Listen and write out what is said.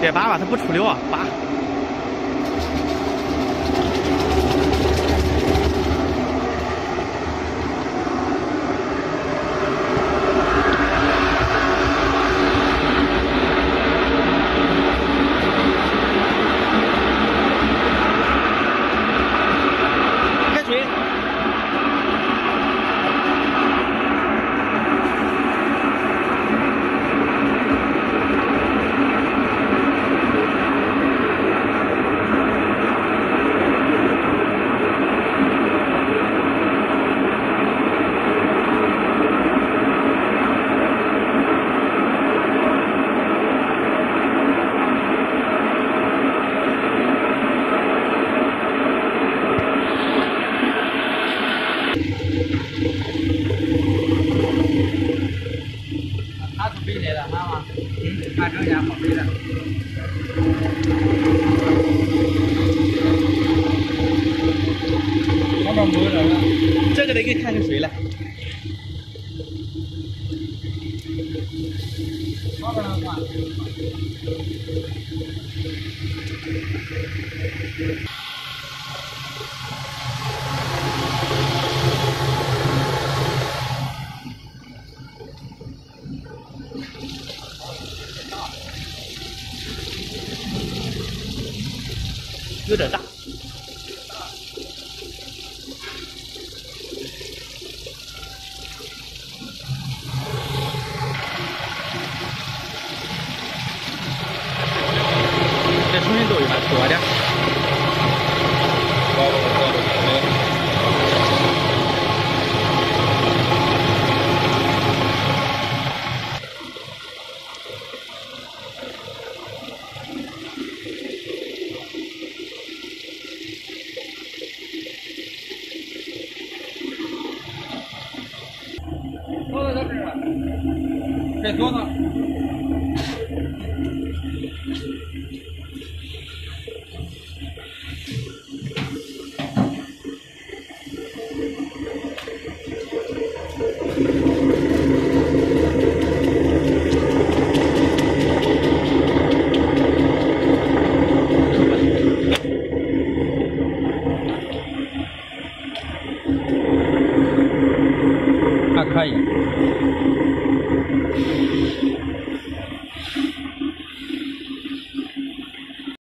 该拔吧它不出料啊拔 là cái nhà phòng đi rồi nó mà mưa rồi chắc cái đấy cái khai thủy là nó là 有点大。再重新做一下，多点。再说呢。还可以。